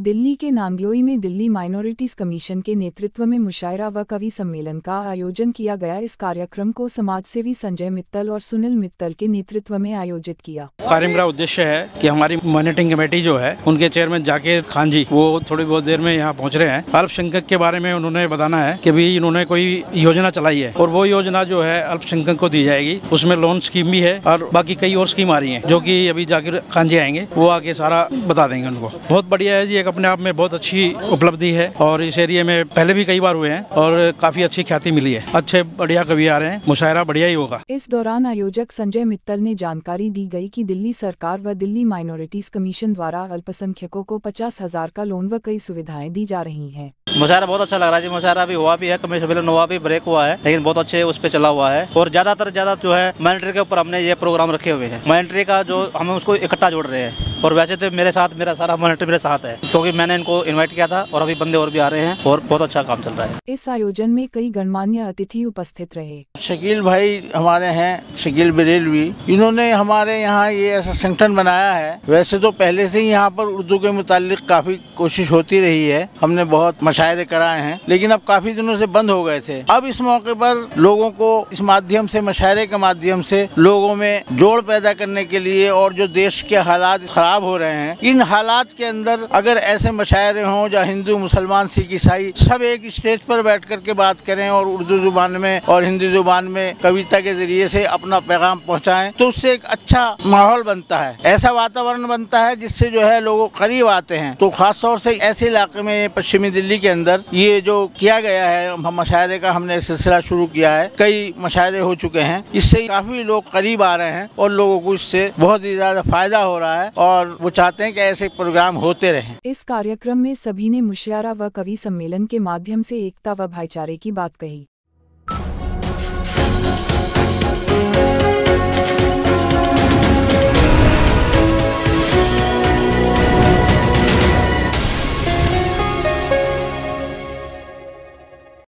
दिल्ली के नांगलोई में Delhi minorities commission के नेतृत्व में मुशायरा व कवि सम्मेलन का आयोजन किया गया। इस कार्यक्रम को समाजसेवी संजय मित्तल और सुनील मित्तल के नेतृत्व में आयोजित किया। कार्यक्रम का उद्देश्य है कि हमारी मॉनिटरिंग कमेटी जो है, उनके चेयरमैन जाकिर खान जी, वो थोड़ी बहुत देर में यहाँ पहुँच रहे हैं। अल्पसंख्यक के बारे में उन्होंने बताना है की इन्होंने कोई योजना चलाई है और वो योजना जो है अल्पसंख्यक को दी जाएगी। उसमें लोन स्कीम भी है और बाकी कई और स्कीम आ रही है, जो की अभी जाकिर खान जी आएँगे, वो आके सारा बता देंगे उनको। बहुत बढ़िया है जी अपने आप में बहुत अच्छी उपलब्धि है और इस एरिया में पहले भी कई बार हुए हैं और काफ़ी अच्छी ख्याति मिली है। अच्छे बढ़िया कवि आ रहे हैं। मुशायरा बढ़िया ही होगा। इस दौरान आयोजक संजय मित्तल ने जानकारी दी गई कि दिल्ली सरकार व दिल्ली माइनॉरिटीज कमीशन द्वारा अल्पसंख्यकों को पचास हज़ार का लोन व कई सुविधाएँ दी जा रही हैं। मुशायरा बहुत अच्छा लग रहा है जी। मुशायरा भी हुआ भी है कमीशन हुआ भी ब्रेक हुआ है लेकिन बहुत अच्छे उस पर चला हुआ है। और ज़्यादातर ज़्यादा जो है मॉनिटरी के ऊपर हमने ये प्रोग्राम रखे हुए हैं। मॉनिटरी का जो हम उसको इकट्ठा जोड़ रहे हैं। और वैसे तो मेरे साथ मेरा सारा मॉनिटर मेरे साथ है क्योंकि मैंने इनको इनवाइट किया था और अभी बंदे और भी आ रहे हैं और बहुत अच्छा काम चल रहा है। इस आयोजन में कई गणमान्य अतिथि उपस्थित रहे। शकील भाई हमारे हैं शकील बरेलवी इन्होंने हमारे यहाँ ये ऐसा संगठन बनाया है। वैसे तो पहले से ही यहाँ पर उर्दू के मुतालिक काफ़ी कोशिश होती रही है। हमने बहुत मशायरे कराए हैं लेकिन अब काफ़ी दिनों से बंद हो गए थे। अब इस मौके पर लोगों को इस माध्यम से मशायरे के माध्यम से लोगों में जोड़ पैदा करने के लिए और जो देश के हालात खराब खराब हो रहे हैं। इन हालात के अंदर अगर ऐसे मशायरे हों जहाँ हिंदू, मुसलमान, सिख, ईसाई सब एक स्टेज पर बैठ कर के बात करें और उर्दू ज़ुबान में और हिंदी ज़ुबान में कविता के ज़रिए से अपना पैगाम पहुँचाएँ तो उससे एक अच्छा माहौल बनता है। ऐसा वातावरण बनता है जिससे जो है लोग करीब आते हैं। तो खास तौर से ऐसे इलाके में, पश्चिमी दिल्ली के अंदर ये जो किया गया है मशायरे का हमने सिलसिला शुरू किया है, कई मशायरे हो चुके हैं, इससे काफ़ी लोग करीब आ रहे हैं और लोगों को इससे बहुत ही ज़्यादा फ़ायदा हो रहा है और और वो चाहते हैं कि ऐसे प्रोग्राम होते रहें। इस कार्यक्रम में सभी ने मुशियारा व कवि सम्मेलन के माध्यम से एकता व भाईचारे की बात कही।